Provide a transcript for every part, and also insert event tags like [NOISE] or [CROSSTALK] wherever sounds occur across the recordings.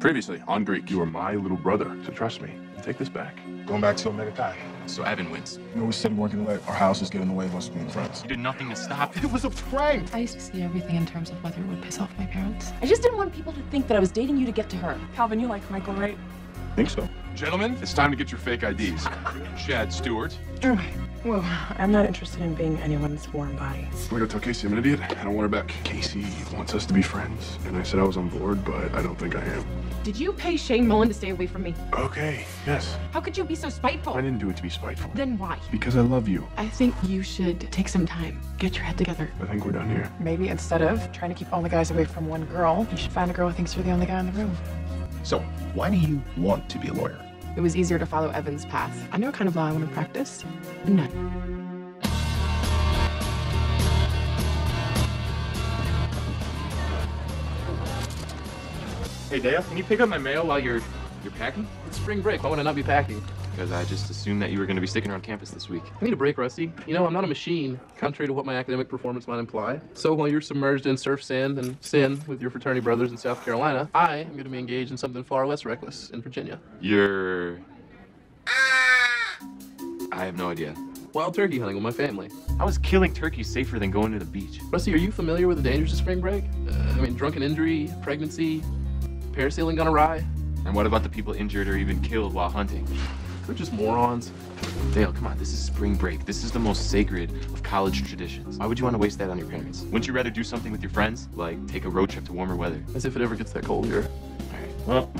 Previously on Greek, you were my little brother, so trust me. Take this back. Going back to Omega Chi. So Evan wins. You know, we said we weren't gonna let our houses get in the way of us being friends. You did nothing to stop it. It was a prank! I used to see everything in terms of whether it would piss off my parents. I just didn't want people to think that I was dating you to get to her. Calvin, you like Michael, right? Think so. Gentlemen, it's time to get your fake IDs. Chad Stewart. Well, I'm not interested in being anyone's warm body. I'm gonna tell Casey I'm an idiot. I don't want her back. Casey wants us to be friends. And I said I was on board, but I don't think I am. Did you pay Shane Mullen to stay away from me? Okay, yes. How could you be so spiteful? I didn't do it to be spiteful. Then why? Because I love you. I think you should take some time, get your head together. I think we're done here. Maybe instead of trying to keep all the guys away from one girl, you should find a girl who thinks you're the only guy in the room. So, why do you want to be a lawyer? It was easier to follow Evan's path. I know what kind of law I want to practice. None. Hey Dale, can you pick up my mail while you're you're packing? It's spring break. Why would I not be packing? Because I just assumed that you were going to be sticking around campus this week. I need a break, Rusty. You know, I'm not a machine, contrary to what my academic performance might imply. So while you're submerged in surf, sand, and sin with your fraternity brothers in South Carolina, I am going to be engaged in something far less reckless in Virginia. You're. I have no idea. Wild turkey hunting with my family. I was killing turkeys safer than going to the beach. Rusty, are you familiar with the dangers of spring break? Uh, I mean, drunken injury, pregnancy, parasailing gone awry. And what about the people injured or even killed while hunting? They're just morons. Dale, come on, this is spring break. This is the most sacred of college traditions. Why would you want to waste that on your parents? Wouldn't you rather do something with your friends? Like take a road trip to warmer weather? As if it ever gets that cold here. Alright, well.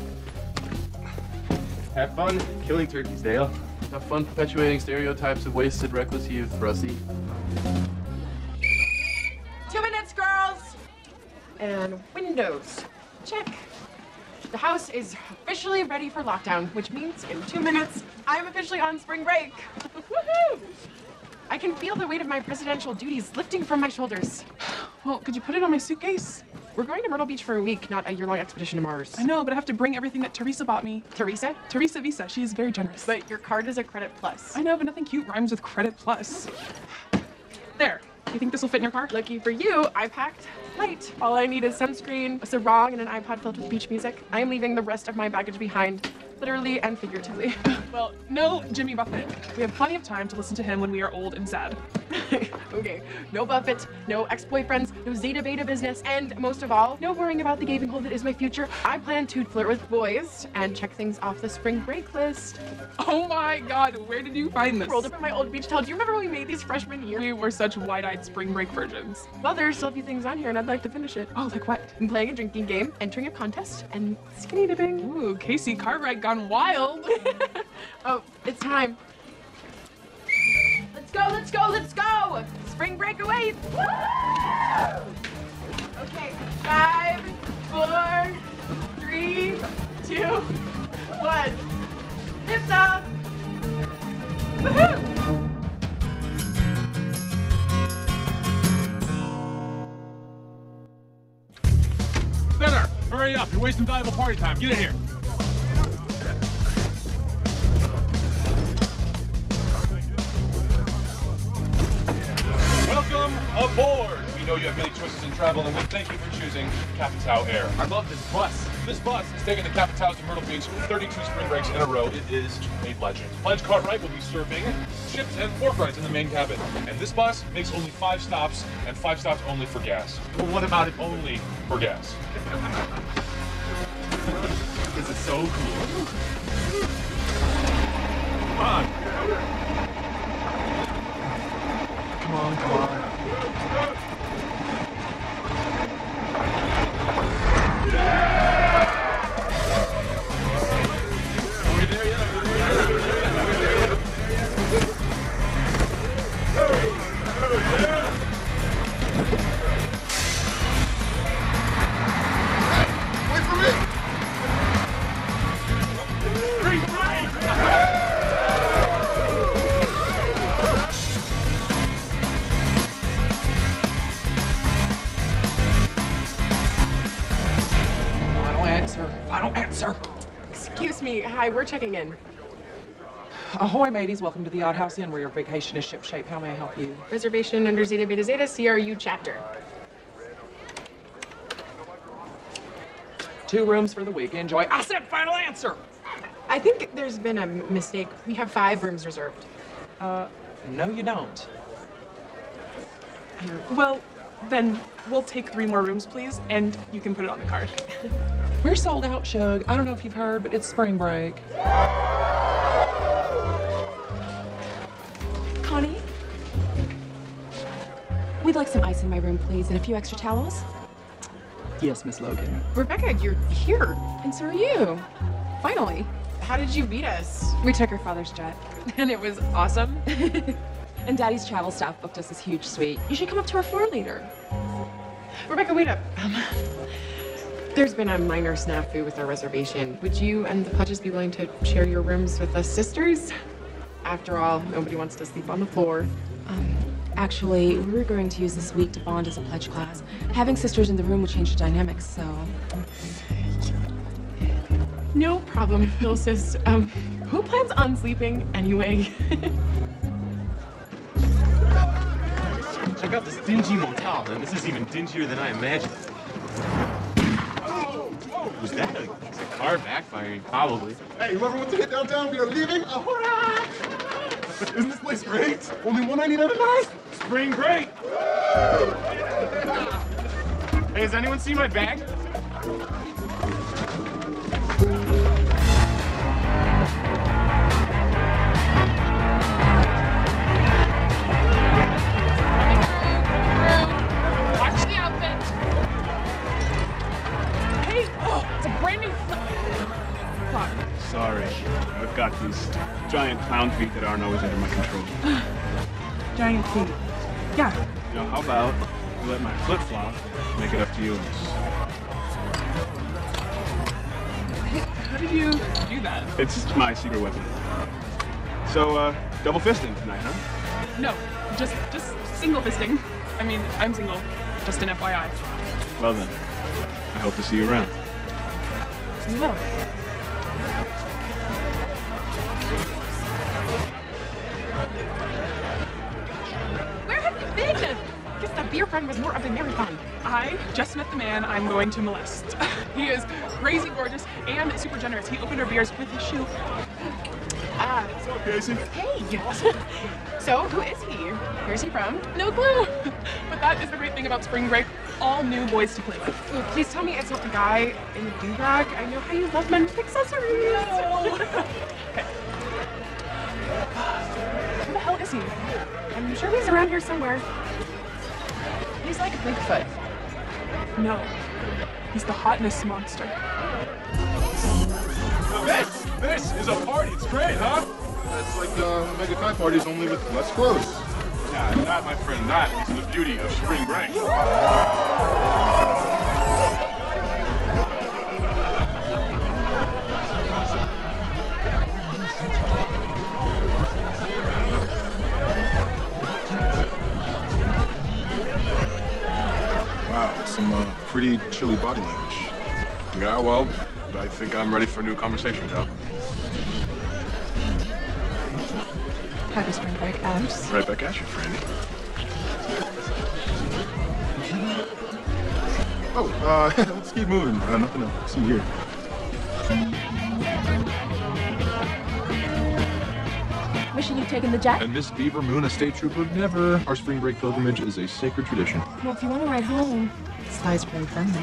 Have fun killing turkeys, Dale. Have fun perpetuating stereotypes of wasted, reckless youth, Rusty. Two minutes, girls! And windows. Check. The house is officially ready for lockdown, which means in two minutes, I'm officially on spring break. Woohoo! I can feel the weight of my presidential duties lifting from my shoulders. Well, could you put it on my suitcase? We're going to Myrtle Beach for a week, not a year-long expedition to Mars. I know, but I have to bring everything that Teresa bought me. Teresa, Teresa Visa, she is very generous. but your card is a credit plus. I know, but nothing cute rhymes with credit plus. There. You think this will fit in your car? Lucky for you, I packed All I need is sunscreen, a sarong, and an iPod filled with beach music. I am leaving the rest of my baggage behind, literally and figuratively. [LAUGHS] Well, no Jimmy Buffett. We have plenty of time to listen to him when we are old and sad. [LAUGHS] okay, no Buffett, no ex-boyfriends, no Zeta Beta business, and most of all, no worrying about the gaping hole that is my future. I plan to flirt with boys and check things off the spring break list. Oh my god, where did you find this? Rolled up in my old beach towel. Do you remember when we made these freshman year? We were such wide-eyed spring break virgins. Well, there's still a few things on here, and I'd like to finish it. Oh, like what? I'm playing a drinking game, entering a contest, and skinny dipping. Ooh, Casey Cartwright gone wild. [LAUGHS] Oh, it's time. Let's go, let's go, let's go! Spring break awaits! Woo! Okay, five, four, three, two, one. Lift off! Woohoo! Dinner! Hurry up, you're wasting valuable party time. Get in here. Welcome aboard! We know you have many choices in travel, and we thank you for choosing Kappa Tau Air. I love this bus. This bus is taking the Kappa Tau to Myrtle Beach 32 spring breaks in a row. It is a legend. Pledge Cartwright will be serving chips and pork rinds in the main cabin. And this bus makes only five stops, and five stops only for gas. But what about it only for gas? [LAUGHS] This is so cool. Come on. Come on, come on. We hi, we're checking in. Ahoy, mateys. Welcome to the Odd House Inn where your vacation is shipshape. How may I help you? Reservation under Zeta Beta Zeta CRU chapter. Two rooms for the week. Enjoy. I said final answer. I think there's been a mistake. We have five rooms reserved. Uh, no, you don't. Well, then we'll take three more rooms, please, and you can put it on the card. [LAUGHS] We're sold out, Shug. I don't know if you've heard, but it's spring break. Connie? We'd like some ice in my room, please, and a few extra towels. Yes, Miss Logan. Rebecca, you're here. And so are you. Finally. How did you beat us? We took her father's jet. [LAUGHS] And it was awesome. [LAUGHS] And Daddy's travel staff booked us this huge suite. You should come up to our floor later. Rebecca, wait up. Um, there's been a minor snafu with our reservation. Would you and the Pledges be willing to share your rooms with us sisters? After all, nobody wants to sleep on the floor. Um, actually, we were going to use this week to bond as a pledge class. Having sisters in the room would change the dynamics, so. No problem, little sis. Um, who plans on sleeping anyway? Check out this dingy motel, and this is even dingier than I imagined. Was that a, a car backfiring? Probably. Hey, whoever wants to get downtown, we are leaving. Ahora! Isn't this place great? Only one night at a night. Spring break! hey, has anyone seen my bag? Got these giant clown feet that aren't always under my control. [GASPS] Giant feet. Yeah. You know, how about you let my flip flop make it up to you? How did you do that? It's my secret weapon. So, uh, double fisting tonight, huh? No, just just single fisting. I mean, I'm single. Just an FYI. Well then, I hope to see you around. You will. Guess the beer run was more of a marathon. I just met the man I'm going to molest. [LAUGHS] he is crazy gorgeous and super generous. He opened our beers with his shoe. Ah, What's up, Casey? hey. so, who is he? [LAUGHS] Where's he from? No clue. [LAUGHS] but that is the great thing about spring break. All new boys to play with. Ooh, please tell me it's not the guy in the do-rag. I know how you love men's accessories. No. okay. Where the hell is he? I'm sure he's around here somewhere. He's like Bigfoot. No. He's the hotness monster. This, this is a party. It's great, huh? It's like uh, Omega Chi parties, only with less clothes. Yeah, that, my friend, that is the beauty of spring break. Pretty chilly body language. Yeah, well, I think I'm ready for a new conversation, Cal. Happy spring break, Abs. Right back at you, Frannie. Oh, uh, [LAUGHS] let's keep moving. Uh, nothing to see here. Wishing you'd taken the jet? And Miss Beaver Moon, a state trooper, never. Our spring break pilgrimage is a sacred tradition. Well, if you want to ride home, Sly's pretty friendly.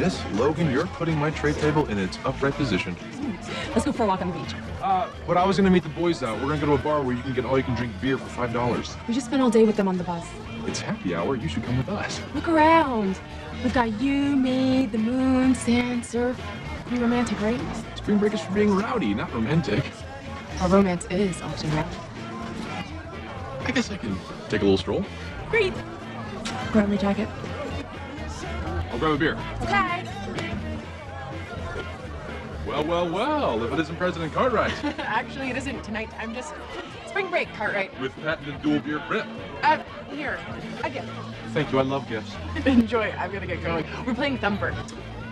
Miss Logan, you're putting my tray table in its upright position. Let's go for a walk on the beach. Uh, but I was gonna meet the boys out. We're gonna go to a bar where you can get all you can drink beer for five dollars. We just spent all day with them on the bus. It's happy hour. You should come with us. Look around. We've got you, me, the moon, sand, surf. Pretty romantic, right? Spring break is for being rowdy, not romantic. Our romance is often right. I guess I can take a little stroll. Great. Grab my jacket. I'll grab a beer. Okay. Well, well, well. If it isn't President Cartwright [LAUGHS] Actually, it isn't tonight. I'm just spring break, Cartwright. with patented dual beer grip. Uh, here, a gift. Thank you. I love gifts. [LAUGHS] Enjoy. I'm gonna get going. We're playing Thumper.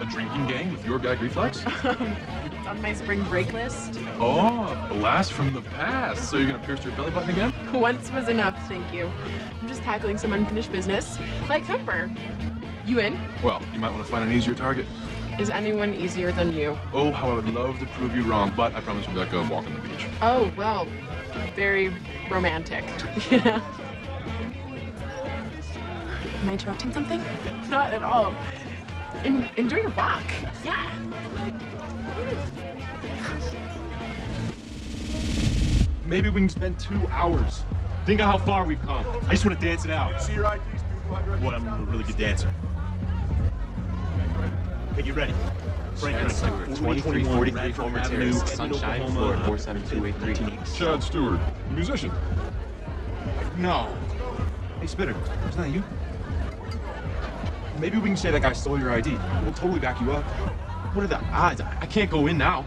A drinking gang with your gag reflex? [LAUGHS] on my spring break list. Oh, blast from the past. So you're gonna pierce your belly button again? Once was enough, thank you. I'm just tackling some unfinished business, like Thumper. You in? Well, you might want to find an easier target. Is anyone easier than you? Oh, how I would love to prove you wrong, but I promise Rebecca a walk on the beach. Oh, well, very romantic. yeah. [LAUGHS] Am I interrupting something? Not at all. En- enjoy your walk. Yeah. Maybe we can spend two hours. Think of how far we've come. I just want to dance it out. See your IDs, What, I'm a really good dancer. Hey, you ready. Frank Chad Stewart, 2343 Homer Terrace, Sunshine, Florida, uh, 47283. Chad Stewart, musician. No. Hey, Spitter, is that you? Maybe we can say that guy stole your ID. We'll totally back you up. What are the odds? I I can't go in now.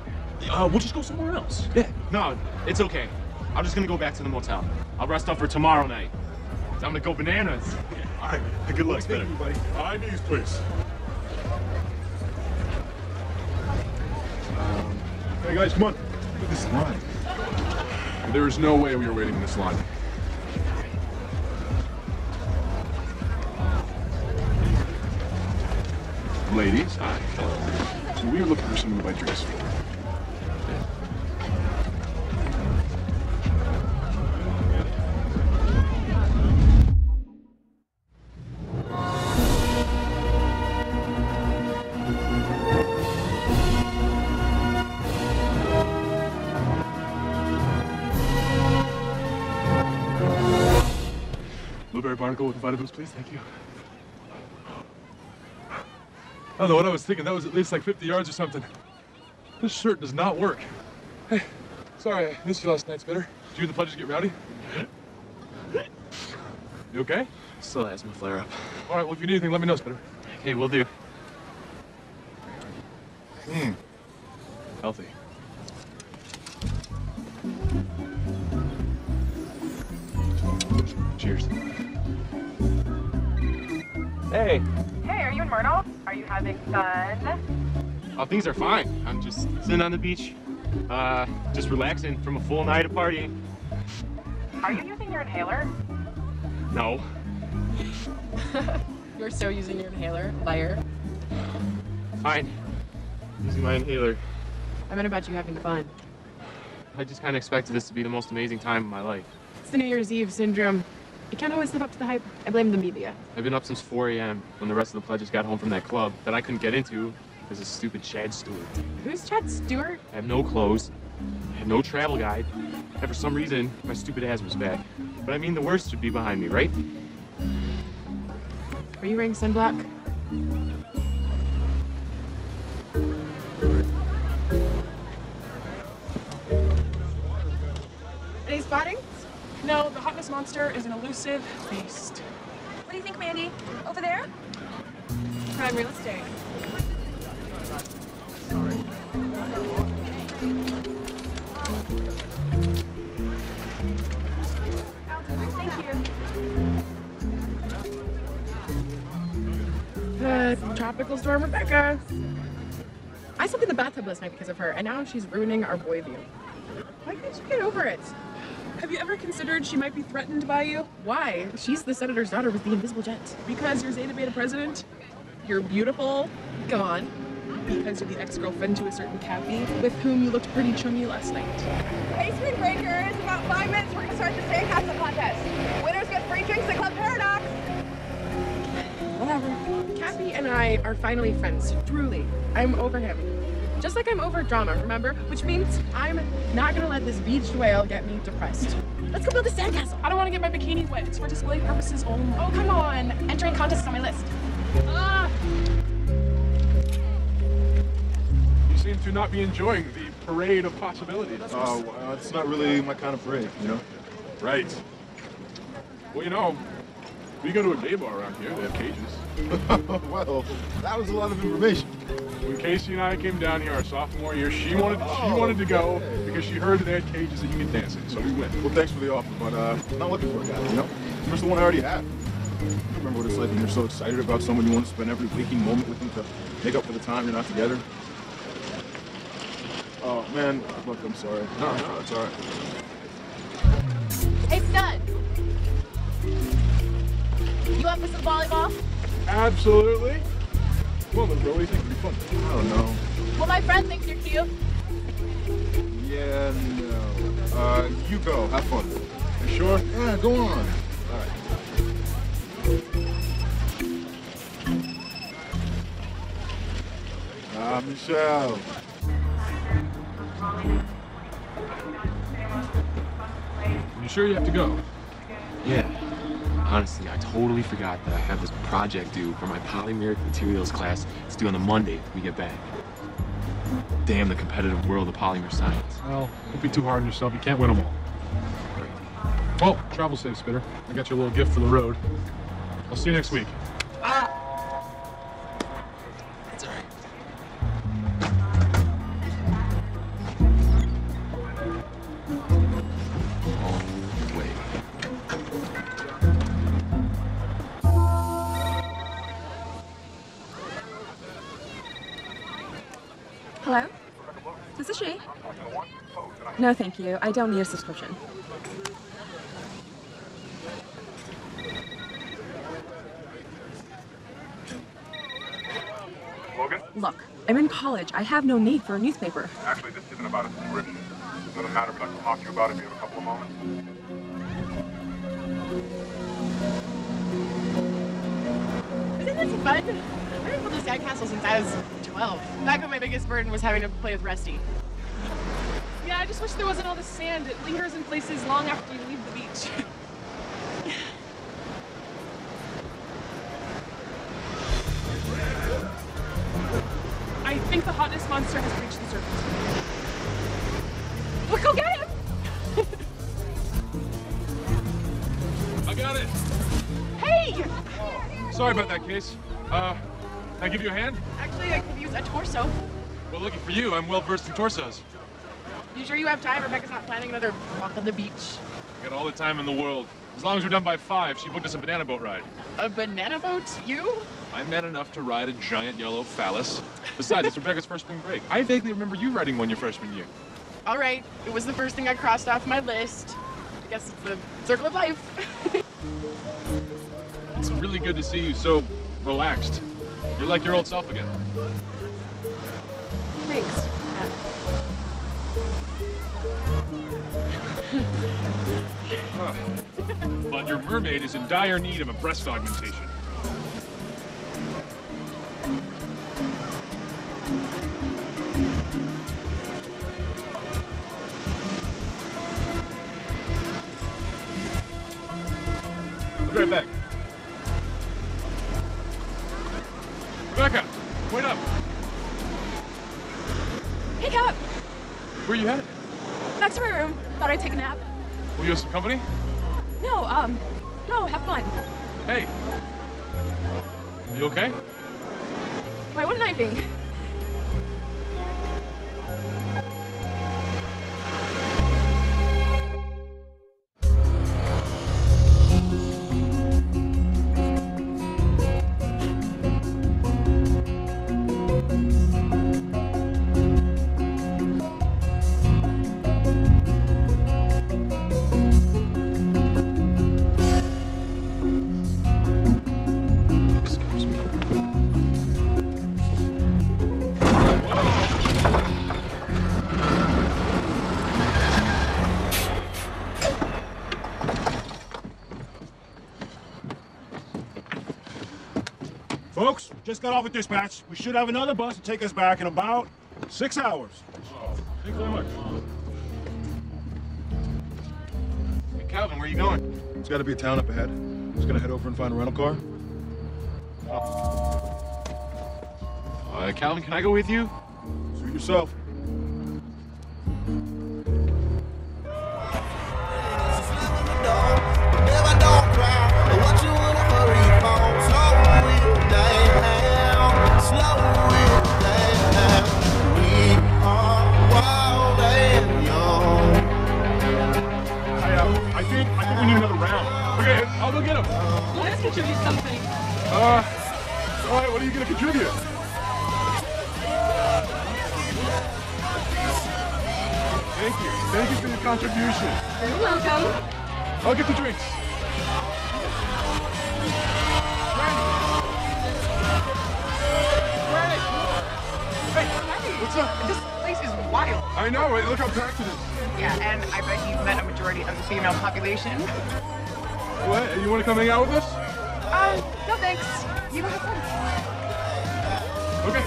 Uh, we'll just go somewhere else. Yeah. No, it's okay. I'm just gonna go back to the motel. I'll rest up for tomorrow night. I'm gonna go bananas. All right. Good luck, Spitter. IDs, please. Hey guys, come on. Look at this line. There is no way we are waiting in this line. Ladies, hi. We are looking for someone to buy drinks for. Blueberry barnacle with vitamins, please. Thank you. I don't know what I was thinking. That was at least like 50 yards or something. This shirt does not work. Hey, sorry I missed you last night, Spitter. Did you and the pledges get rowdy? You okay? Still asthma flare up. All right, well, if you need anything, let me know, Spitter. Okay, we'll do. Hmm. Healthy. Having fun? Oh, things are fine. I'm just sitting on the beach, uh, just relaxing from a full night of partying. Are you using your inhaler? No. [LAUGHS] You're so using your inhaler, liar. Fine. Using my inhaler. I meant about you having fun. I just kind of expected this to be the most amazing time of my life. It's the New Year's Eve syndrome. You can't always live up to the hype. I blame the media. I've been up since 4 a.m. when the rest of the pledges got home from that club that I couldn't get into because of stupid Chad Stewart. Who's Chad Stewart? I have no clothes, I have no travel guide, and for some reason, my stupid ass was back. But I mean, the worst would be behind me, right? Are you wearing sunblock? Any spotting? No, the hotness monster is an elusive beast. What do you think, Mandy? Over there? Prime real estate. Thank you. The tropical storm Rebecca. I slept in the bathtub last night because of her, and now she's ruining our boy view. Why can't you get over it? Have you ever considered she might be threatened by you? Why? She's the senator's daughter with the invisible jet. Because you're Zeta Beta president? You're beautiful? Go on. Because you're the ex-girlfriend to a certain Cappie, with whom you looked pretty chummy last night. Hey, Spring Breakers! In about five minutes, we're gonna start the sandcastle contest. Winners get free drinks at Club Paradox. Whatever. Cappie and I are finally friends. Truly. I'm over him. Just like I'm over drama, remember? Which means I'm not gonna let this beached whale get me depressed. Let's go build a sandcastle. I don't want to get my bikini wet. It's for display purposes only. Oh, come on. Entering contests on my list. Ah! You seem to not be enjoying the parade of possibilities. Oh, well, it's not really my kind of parade, you know? Right. Well, you know, we go to a gay bar around here. They have cages. [LAUGHS] well, that was a lot of information. When Casey and I came down here our sophomore year, she wanted she wanted to go because she heard that they had cages that you could dance in. So we went. Well, thanks for the offer, but uh, I'm not looking for a guy, you know? Where's the one I already have? I Remember what it's like when you're so excited about someone you want to spend every waking moment with them to make up for the time you're not together? Oh, man, look, I'm sorry. No, no, it's all right. Hey, stud. You up for some volleyball? Absolutely. Well, then, bro, what do you think would be fun? I don't know. Well, my friend thinks you're cute. Yeah, no. Uh, you go. Have fun. You sure? Yeah, go on. All right. Ah, Michelle. You sure you have to go? Yeah. Honestly, I totally forgot that I have this project due for my polymeric materials class. It's due on the Monday we get back. Damn the competitive world of polymer science. Well, don't be too hard on yourself. You can't win them all. Well, travel safe, Spitter. I got you a little gift for the road. I'll see you next week. That's No, thank you. I don't need a subscription. Logan? Look, I'm in college. I have no need for a newspaper. Actually, this isn't about a subscription. It's not a matter, but I can talk to you about it if you have a couple of moments. Isn't this fun? I haven't built a sandcastle since I was 12. Back when my biggest burden was having to play with Rusty. Yeah, I just wish there wasn't all this sand. It lingers in places long after you leave the beach. [LAUGHS] I think the hotness monster has reached the surface. Look, go get him! I got it. Hey! Sorry about that case. Uh, can I give you a hand? Actually, I could use a torso. Well, lucky for you, I'm well versed in torsos. You sure you have time? Rebecca's not planning another walk on the beach. I got all the time in the world. As long as we're done by five, she booked us a banana boat ride. A banana boat? You? I'm man enough to ride a giant yellow phallus. Besides, it's Rebecca's first spring break. I vaguely remember you riding one your freshman year. All right. It was the first thing I crossed off my list. I guess it's the circle of life. [LAUGHS] It's really good to see you so relaxed. You're like your old self again. Thanks. But your mermaid is in dire need of a breast augmentation. I'll be right back. Rebecca, wait up. Hey, Cap! Where you headed? Back to my room. Thought I'd take a nap. Will you have some company? No, um, no, have fun. Hey. You okay? Why wouldn't I be? Got off at dispatch. We should have another bus to take us back in about six hours. Thank you very much. Hey, Calvin, where are you going? There's got to be a town up ahead. I'm Just gonna head over and find a rental car. Uh, Calvin, can I go with you? Suit yourself. Get you uh, All right, what are you going to contribute? Thank you. Thank you for your contribution. You're welcome. I'll get the drinks. What's up? This place is wild. I know, right? Look how packed it is. Yeah, and I bet you've met a majority of the female population. What? You want to come hang out with us? No thanks. You have fun. Okay.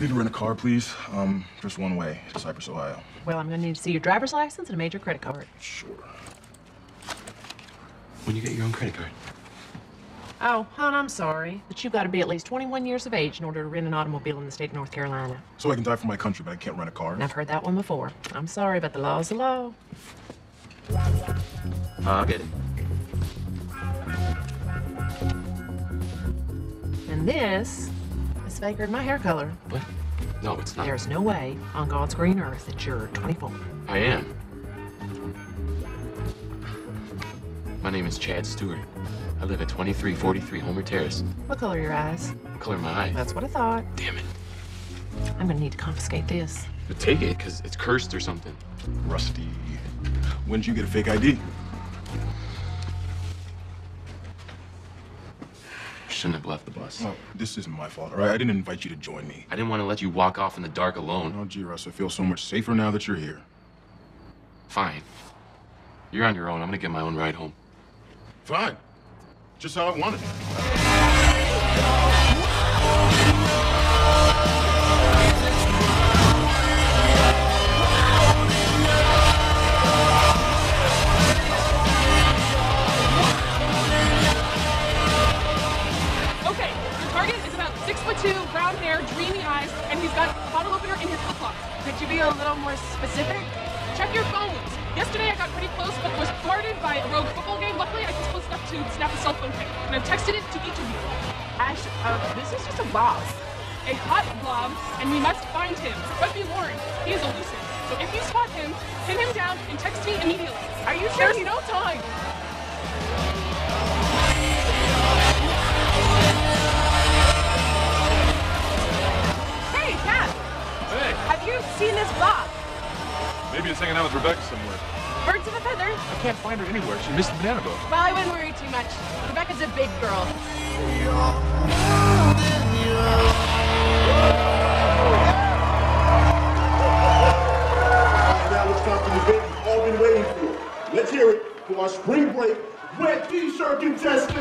Need to rent a car, please. Um, just one way to Cyprus, Ohio. Well, I'm going to need to see your driver's license and a major credit card. Sure. When you get your own credit card. Oh, hon, I'm sorry, but you've got to be at least 21 years of age in order to rent an automobile in the state of North Carolina. So I can die for my country, but I can't rent a car. And I've heard that one before. I'm sorry, but the law's the law. Ah, I'll get it. And this is Faker my hair color. What? No, it's not. There's no way on God's green earth that you're 24. I am. My name is Chad Stewart. I live at 2343 Homer Terrace. What color are your eyes? What Color my eyes. That's what I thought. Damn it. I'm gonna need to confiscate this. But take it, because it's cursed or something. Rusty. When did you get a fake ID? Shouldn't have left the bus. Oh, this isn't my fault, all right? I didn't invite you to join me. I didn't want to let you walk off in the dark alone. Oh, gee, Russ, I feel so much safer now that you're here. Fine. You're on your own. I'm gonna get my own ride home. Fine. Just how I wanted it. Okay, your target is about six foot two, brown hair, dreamy eyes, and he's got a bottle opener in his. Could you be a little more specific? Check your phones. Yesterday I got pretty close, but was texted it to each of you. Ash, uh, this is just a boss. A hot blob, and we must find him. But be warned, he is elusive. So if you spot him, pin him down and text me immediately. Are you sure? There's no time. Hey, Kat, Hey, have you seen this Bob? maybe he's hanging out with Rebecca somewhere. Birds of a feather. I can't find her anywhere. She missed the banana boat. Well, I wouldn't worry too much. Rebecca's a big girl. Now it's time for the event we've all been waiting for. Let's hear it for our spring break wet t-shirt contestant.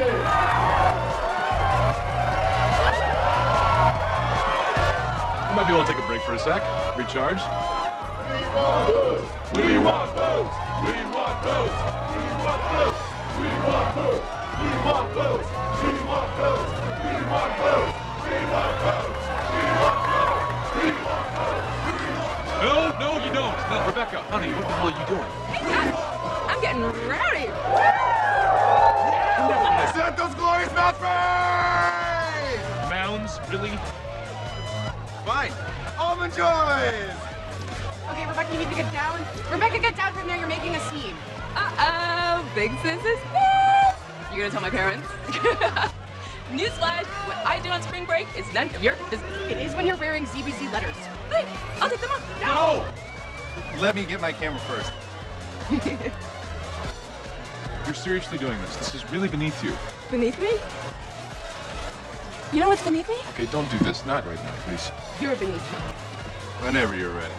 You might be able to take a break for a sec. Recharge. We want boots. We want boots. We. We want boots. We want boots. We want boots. We want boots. We want boots. We want boots. We want boots. We want boots. No, no, you don't. No, Rebecca, honey, what the hell are you doing? I'm getting rowdy. Set those glorious mouth frays! Mounds, really? Fine. Almond joys! Okay, Rebecca, you need to get down. Rebecca, get down from there. You're making a scene. Uh-oh, big sis is You're gonna tell my parents? [LAUGHS] Newsflash, what I do on spring break is none of your business. It is when you're wearing ZBZ letters. Hey, I'll take them off. No! Let me get my camera first. [LAUGHS] You're seriously doing this. This is really beneath you. Beneath me? You know what's beneath me? Okay, don't do this. Not right now, please. You're beneath me. Whenever you're ready.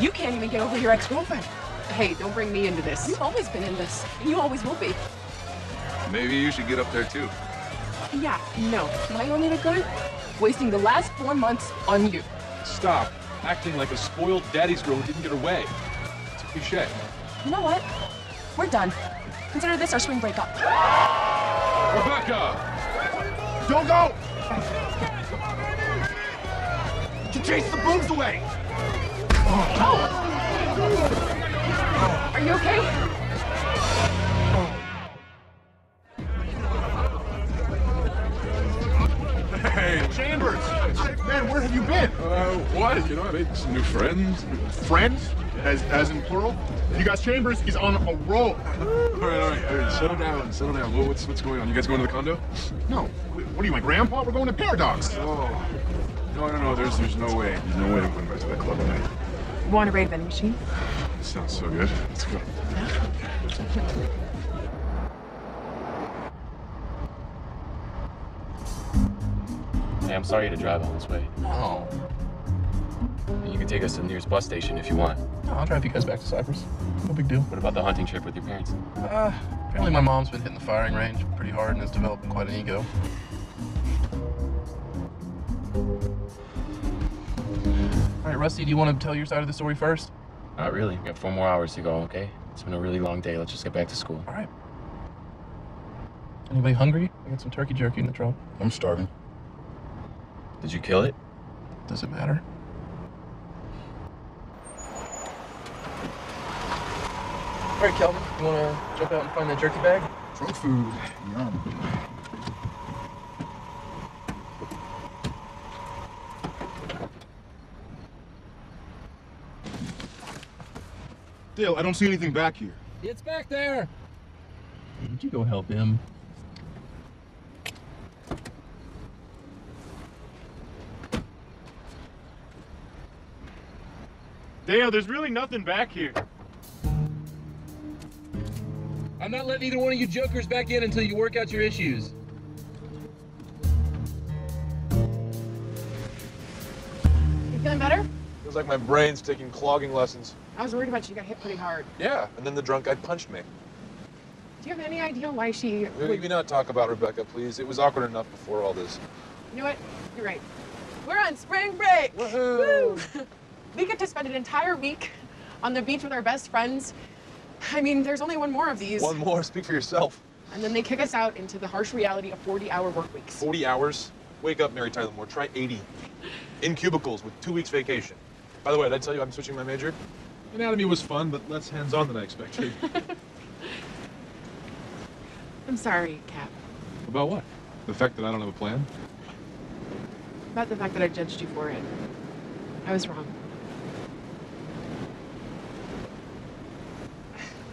You can't even get over your ex-girlfriend. Hey, don't bring me into this. You've always been in this, and you always will be. Maybe you should get up there too. Yeah, no. My only regret? Wasting the last four months on you. Stop acting like a spoiled daddy's girl who didn't get her way. It's a cliche. You know what? We're done. Consider this our spring breakup. Rebecca! Don't go! You chase the booms away! Are you okay? Chambers! Man, where have you been? uh, what? You know, I made some new friends. Friends? as, as in plural. You guys, Chambers is on a roll. All right, all right, all right. Settle down, settle down. What- What's what's going on? You guys going to the condo? No. What are you, my grandpa? We're going to Paradox. Oh. No, no, no. There's there's no way. There's no way I'm going back to that club tonight. Want to raid vending machine? Sounds so good. Let's go. Hey, I'm sorry to drive all this way. No. You can take us to the nearest bus station if you want. No, I'll drive you guys back to Cyprus. No big deal. What about the hunting trip with your parents? Uh, apparently my mom's been hitting the firing range pretty hard and has developed quite an ego. All right, Rusty, do you want to tell your side of the story first? Not really. We have four more hours to go, okay? It's been a really long day. Let's just get back to school. All right. Anybody hungry? I got some turkey jerky in the trunk. I'm starving. Did you kill it? Does it matter? All right, Kelvin, you want to jump out and find that jerky bag? Trunk food. Yum. Dale, I don't see anything back here. It's back there. Would you go help him? Dale, there's really nothing back here. I'm not letting either one of you jokers back in until you work out your issues. You feeling better? Feels like my brain's taking clogging lessons. I was worried about you. You got hit pretty hard. Yeah, and then the drunk guy punched me. Do you have any idea why she? Maybe not talk about Rebecca, please. It was awkward enough before all this. You know what? You're right. We're on spring break. Woo! we get to spend an entire week on the beach with our best friends. I mean, there's only one more of these. One more, speak for yourself. And then they kick us out into the harsh reality of 40-hour work weeks. 40 hours? Wake up, Mary Tyler Moore. Try 80. In cubicles with two weeks vacation. By the way, did I tell you I'm switching my major? Anatomy was fun, but less hands-on than I expected. [LAUGHS] I'm sorry, Cap, About what? The fact that I don't have a plan? about the fact that I judged you for it. I was wrong.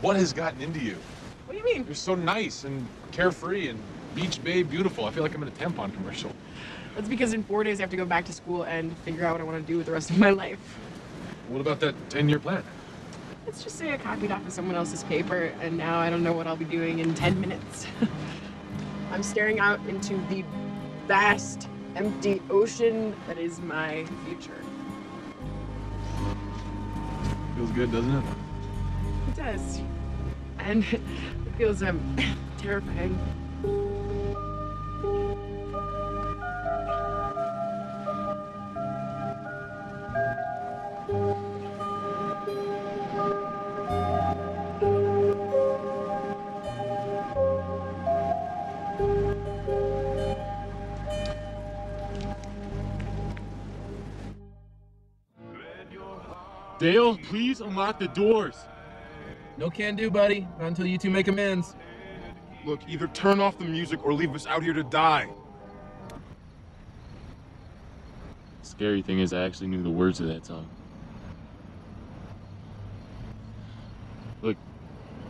What has gotten into you? What do you mean? You're so nice and carefree and beach babe beautiful. I feel like I'm in a tampon commercial. That's because in four days I have to go back to school and figure out what I want to do with the rest of my life. What about that 10-year plan? Let's just say I copied off of someone else's paper, and now I don't know what I'll be doing in 10 minutes. [LAUGHS] I'm staring out into the vast, empty ocean that is my future. Feels good, doesn't it? It does. And [LAUGHS] it feels um, [LAUGHS] terrifying. Dale, please unlock the doors. No can do, buddy. Not until you two make amends. Look, either turn off the music or leave us out here to die. Scary thing is, I actually knew the words of that song. Look,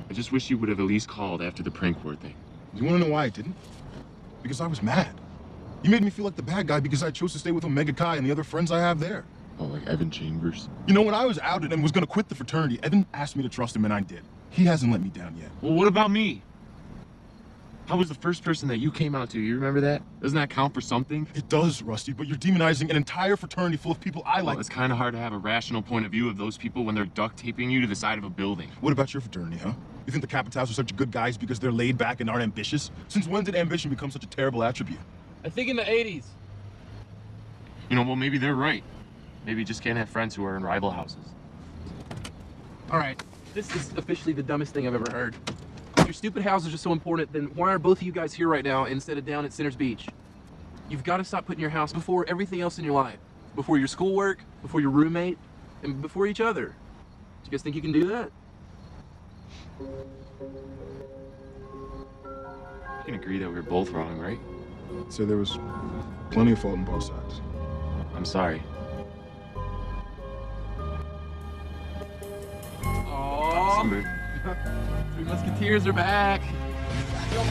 I just wish you would have at least called after the prank war thing. You wanna know why I didn't? Because I was mad. You made me feel like the bad guy because I chose to stay with Omega Chi and the other friends I have there. Oh, like Evan Chambers? You know, when I was outed and was gonna quit the fraternity, Evan asked me to trust him and I did. He hasn't let me down yet. Well, what about me? I was the first person that you came out to. You remember that? Doesn't that count for something? It does, Rusty, but you're demonizing an entire fraternity full of people I Well, like. it's kind of hard to have a rational point of view of those people when they're duct taping you to the side of a building. What about your fraternity, huh? You think the Kappa Taus are such good guys because they're laid back and aren't ambitious? Since when did ambition become such a terrible attribute? I think in the 80s. You know, well, maybe they're right. Maybe you just can't have friends who are in rival houses. All right, this is officially the dumbest thing I've ever heard. If your stupid houses are so important, then why are both of you guys here right now instead of down at Centers Beach? You've got to stop putting your house before everything else in your life. Before your schoolwork, before your roommate, and before each other. Do you guys think you can do that? You can agree that we were both wrong, right? So there was plenty of fault on both sides. I'm sorry. [LAUGHS] Three Musketeers are back. I feel me.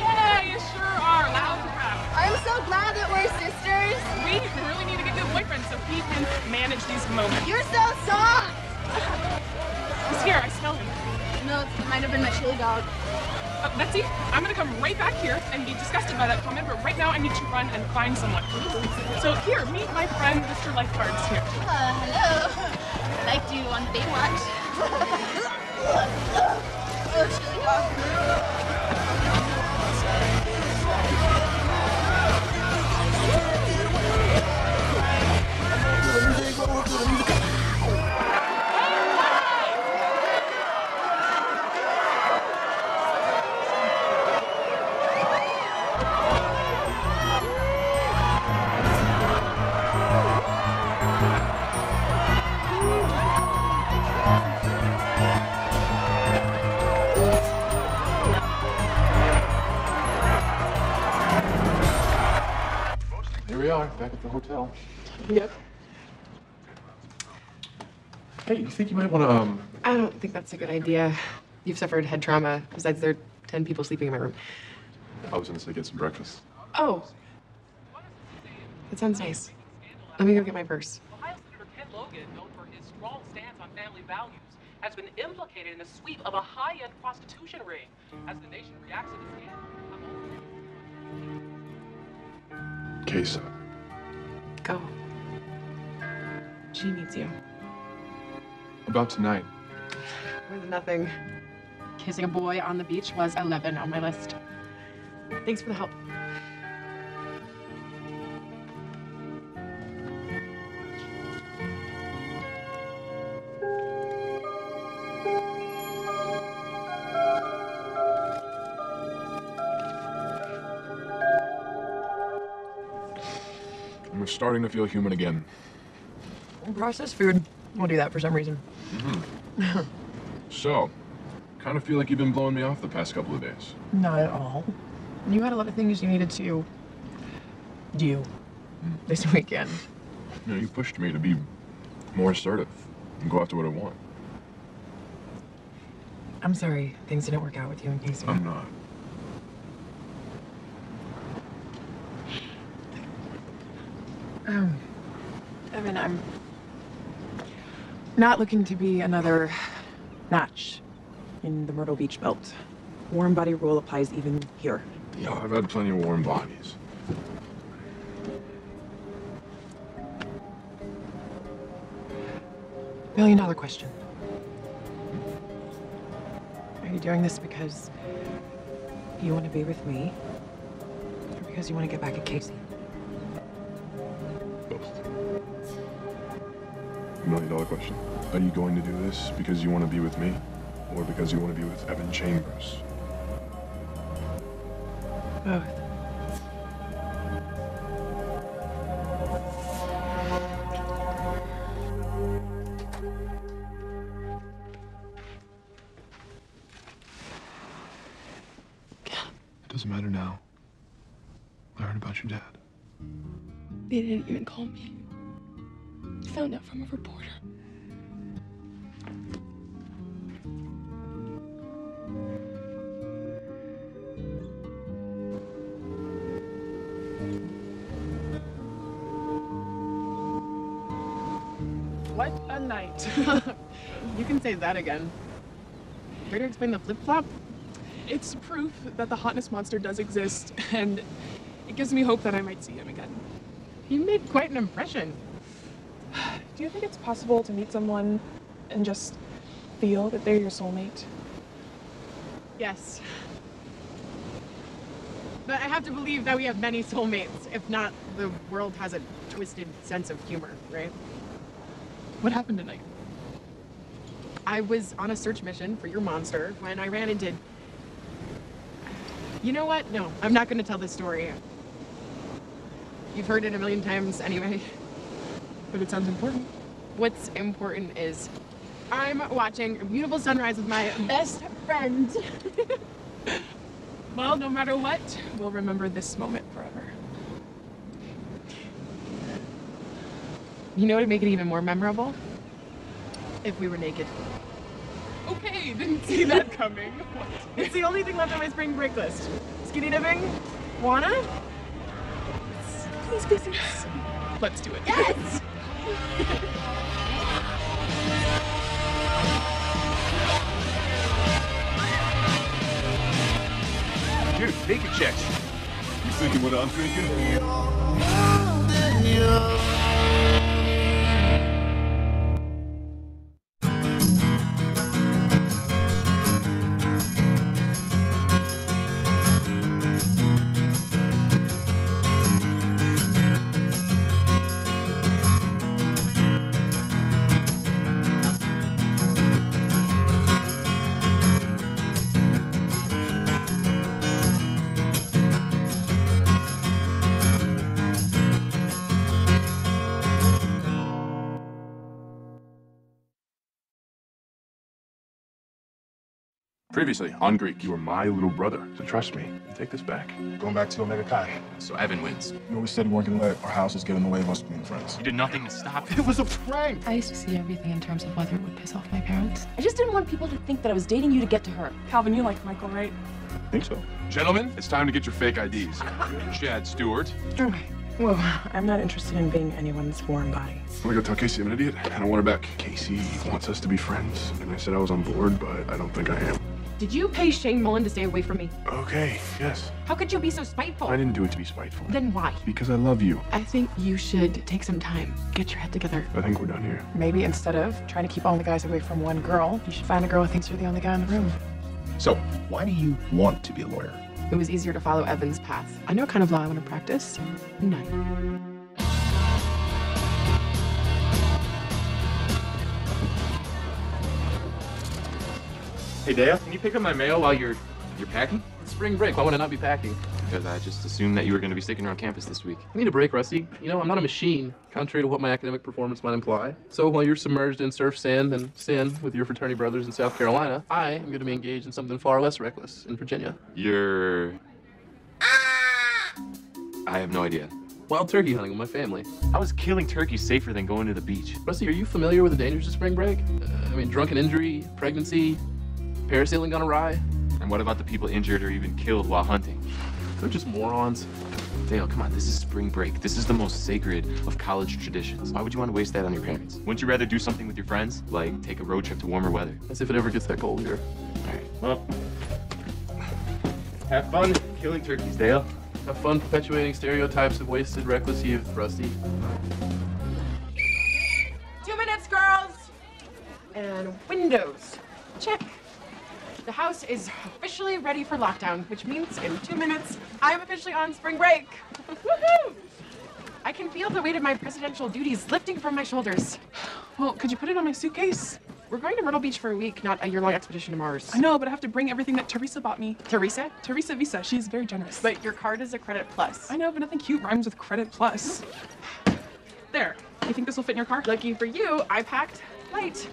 Yeah, you sure are. Loud and proud. I'm so glad that we're sisters. We really need to get you a boyfriend so he can manage these moments. You're so soft. [LAUGHS] He's here. I smell him. No, it might have been my chili dog. Uh, Betsy, I'm gonna come right back here and be disgusted by that comment, but right now I need to run and find someone. So here, meet my friend, Mr. Lifeguards here. Uh, hello. [LAUGHS] Liked you on Baywatch. [LAUGHS] oh, chili dog. Think you might want to, um, I don't think that's a good idea. You've suffered head trauma. Besides, there are 10 people sleeping in my room. I was gonna say get some breakfast. Oh. That sounds nice. Let me go get my purse. Ohio Senator Ken Logan, known for his strong stance on family values, has been implicated in a sweep of a high-end prostitution ring. As the nation reacts to the scandal, Casey. Go. She needs you. About tonight. With nothing. Kissing a boy on the beach was 11 on my list. Thanks for the help. I'm starting to feel human again. Processed food We'll do that for some reason. Mm-hmm. [LAUGHS] So, kind of feel like you've been blowing me off the past couple of days. Not at all. You had a lot of things you needed to do this weekend. You know, you pushed me to be more assertive and go after what I want. I'm sorry things didn't work out with you and Casey. I'm not. Um, Evan, I'm not looking to be another notch in the Myrtle Beach belt. Warm body rule applies even here. Yeah, I've had plenty of warm bodies. Million dollar question. Are you doing this because you want to be with me? Or because you want to get back at Casey? Million dollar question. Are you going to do this because you want to be with me? Or because you want to be with Evan Chambers? Both. From a reporter. What a night. [LAUGHS] you can say that again. Here to explain the flip flop? It's proof that the hotness monster does exist, and it gives me hope that I might see him again. You made quite an impression. Do you think it's possible to meet someone and just feel that they're your soulmate? Yes. But I have to believe that we have many soulmates. If not, the world has a twisted sense of humor, right? What happened tonight? I was on a search mission for your monster when I ran into. You know what? No, I'm not going to tell this story. You've heard it a million times anyway. But it sounds important. What's important is I'm watching a beautiful sunrise with my best friend. [LAUGHS] Well, no matter what, we'll remember this moment forever. You know what would make it even more memorable? If we were naked. Okay, didn't see that [LAUGHS] coming. It's the only thing left on my spring break list. Skinny dipping? Wanna? Please, please, please. Let's do it. Yes! [LAUGHS] Dude, naked chicks. You thinking what I'm thinking? Previously on Greek, you were my little brother, so trust me. Take this back. Going back to Omega Chi. So Evan wins. You always said you weren't gonna let our houses get in the way of us being friends. You did nothing to stop it. It was a prank! I used to see everything in terms of whether it would piss off my parents. I just didn't want people to think that I was dating you to get to her. Calvin, you like Michael, right? I think so. Gentlemen, it's time to get your fake IDs. [LAUGHS] Chad Stewart. Whoa, I'm not interested in being anyone's warm body. I'm gonna go tell Casey I'm an idiot. I don't want her back. Casey wants us to be friends, and I said I was on board, but I don't think I am. Did you pay Shane Mullen to stay away from me? Okay, yes. How could you be so spiteful? I didn't do it to be spiteful. Then why? Because I love you. I think you should take some time. Get your head together. I think we're done here. Maybe instead of trying to keep all the guys away from one girl, you should find a girl who thinks you're the only guy in the room. So, why do you want to be a lawyer? It was easier to follow Evan's path. I know what kind of law I want to practice. None. Hey, Dale, can you pick up my mail while you're you're packing? It's spring break. Why would I not be packing? Because I just assumed that you were going to be sticking around campus this week. I need a break, Rusty. You know, I'm not a machine, contrary to what my academic performance might imply. So while you're submerged in surf, sand, and sin with your fraternity brothers in South Carolina, I am going to be engaged in something far less reckless in Virginia. You're. I have no idea. Wild turkey hunting with my family. I was killing turkeys safer than going to the beach. Rusty, are you familiar with the dangers of spring break? Uh, I mean, drunken injury, pregnancy, parasailing gone awry. And what about the people injured or even killed while hunting? They're just morons. Dale, come on, this is spring break. This is the most sacred of college traditions. Why would you want to waste that on your parents? Wouldn't you rather do something with your friends? Like take a road trip to warmer weather? As if it ever gets that cold here. Alright, well. Have fun killing turkeys, Dale. Have fun perpetuating stereotypes of wasted, reckless youth, Rusty. Two minutes, girls! And windows. Check. The house is officially ready for lockdown, which means in two minutes, I'm officially on spring break. [LAUGHS] Woohoo! I can feel the weight of my presidential duties lifting from my shoulders. Well, could you put it on my suitcase? We're going to Myrtle Beach for a week, not a year-long expedition to Mars. I know, but I have to bring everything that Teresa bought me. Teresa? Teresa Visa. She's very generous. But your card is a credit plus. I know, but nothing cute rhymes with credit plus. There. You think this will fit in your car? Lucky for you, I packed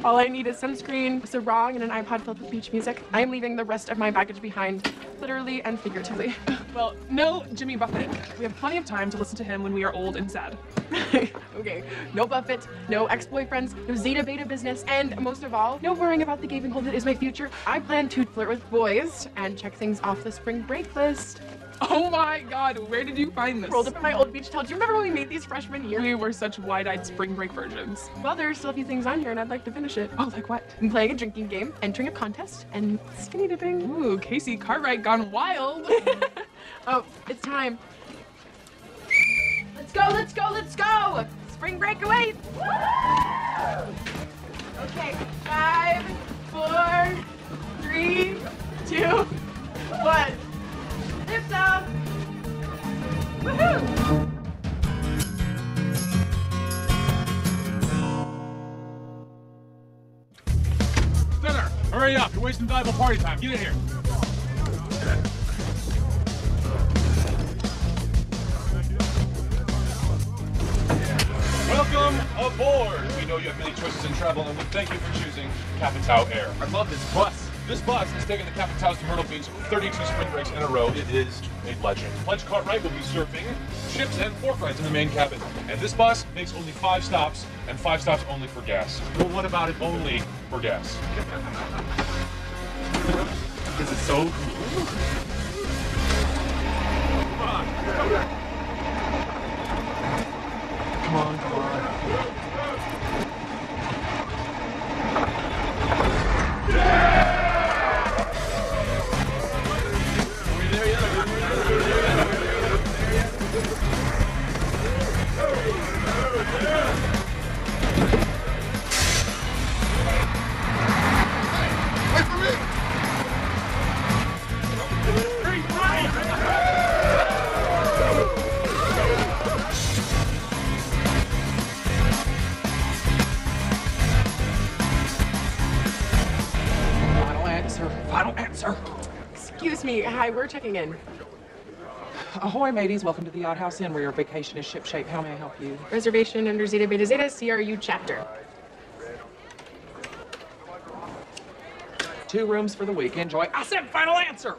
All I need is sunscreen, a sarong, and an iPod filled with beach music. I am leaving the rest of my baggage behind, literally and figuratively. [LAUGHS] Well, no Jimmy Buffett. We have plenty of time to listen to him when we are old and sad. [LAUGHS] okay, no Buffett, no ex-boyfriends, no Zeta Beta business, and most of all, no worrying about the gaping hole that is my future. I plan to flirt with boys and check things off the spring break list. [LAUGHS] Oh my god, where did you find this? Rolled up in my old beach towel. Do you remember when we made these freshman year? We were such wide-eyed spring break versions. Well, there's still a few things on here, and I'd like to finish it. Oh, like what? I'm playing a drinking game, entering a contest, and skinny dipping. Ooh, Casey Cartwright gone wild. [LAUGHS] oh, it's time. Let's go, let's go, let's go! Spring break awaits! Okay, five, four, three, two, one. Lift up! Woohoo! Dinner! Hurry up! You're wasting valuable party time. Get in here. Welcome aboard! We know you have many choices in travel, and we thank you for choosing Kappa Tau Air. I love this bus. This bus is taking the House to Myrtle Beach 32 spring breaks in a row. It is a legend. Pledge Cartwright will be surfing chips and pork rinds in the main cabin. And this bus makes only five stops, and five stops only for gas. Well, what about it only for gas? [LAUGHS] Is so Come checking in. Ahoy, mateys. Welcome to the Outhouse Inn, where your vacation is shipshape. How may I help you? Reservation under Zeta Beta Zeta CRU chapter. Two rooms for the week. Enjoy. I said final answer.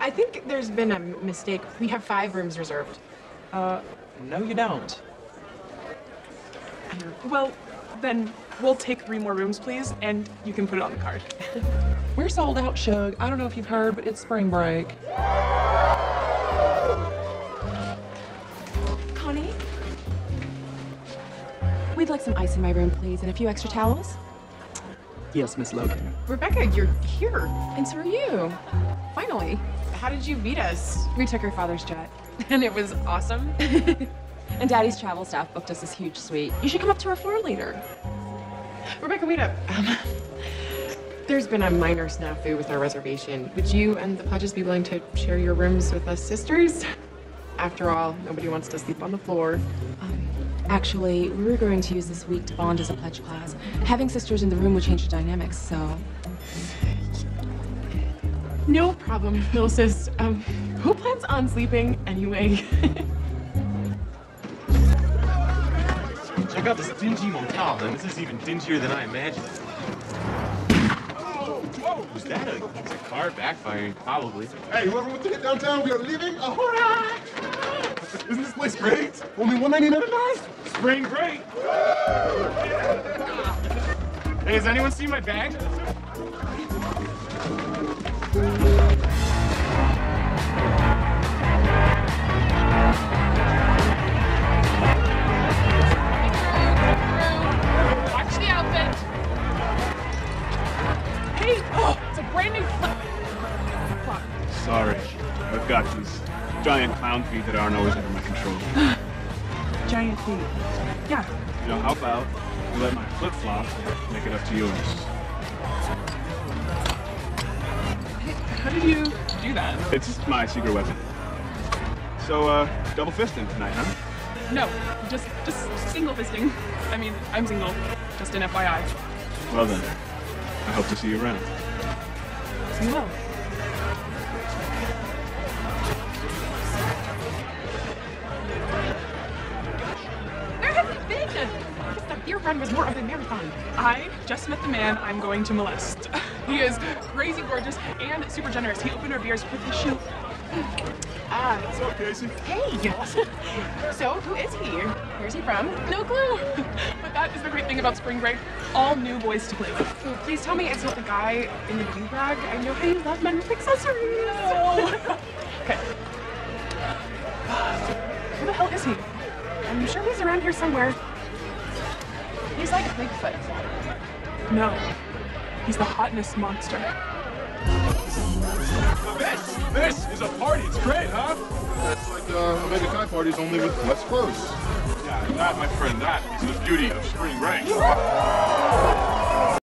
I think there's been a mistake. We have five rooms reserved. Uh, no, you don't. Well, then we'll take three more rooms, please, and you can put it on the card. [LAUGHS] We're sold out, Shug. I don't know if you've heard, but it's spring break. Connie? We'd like some ice in my room, please, and a few extra towels. Yes, Miss Logan. Rebecca, you're here. And so are you. Finally. How did you beat us? We took her father's jet. [LAUGHS] And it was awesome. [LAUGHS] And Daddy's travel staff booked us this huge suite. You should come up to our floor later. Rebecca, wait up. Um, there's been a minor snafu with our reservation. Would you and the Pledges be willing to share your rooms with us sisters? After all, nobody wants to sleep on the floor. Actually, we were going to use this week to bond as a pledge class. Having sisters in the room would change the dynamics, so. No problem, little sis. Um, who plans on sleeping anyway? [LAUGHS] Check out this dingy motel, man. This is even dingier than I imagined. Whoa, was that a, a car backfiring? Probably. Hey, whoever wants to get downtown, we are leaving. All right. [LAUGHS] Isn't this place great? Only one ninety nine a night. Spring break! Hey, has anyone seen my bag? Oh, it's a brand new. Fuck. Sorry. I've got these giant clown feet that aren't always under my control. [GASPS] Giant feet. Yeah. You know, how about you let my flip-flop make it up to yours? How did you do that? It's my secret weapon. So, uh, double fisting tonight, huh? No, just just single fisting. I mean, I'm single. Just an FYI. Well then, I hope to see you around. You will. Where have you been? I guess the beer run was more of a marathon. I just met the man I'm going to molest. [LAUGHS] He is crazy gorgeous and super generous. He opened our beers with his shoe. Ah, What's up, Casey? hey. [LAUGHS] so, who is he? Where's he from? No clue. [LAUGHS] But that is the great thing about spring break. All new boys to play with. Please tell me it's not the guy in the do bag. I know how you love men with accessories. No. okay. Who the hell is he? I'm sure he's around here somewhere. He's like Bigfoot. No. He's the hotness monster. This, this is a party. It's great, huh? Uh, Omega Chi parties, only with less clothes. Yeah, that, my friend, that is the beauty of spring break.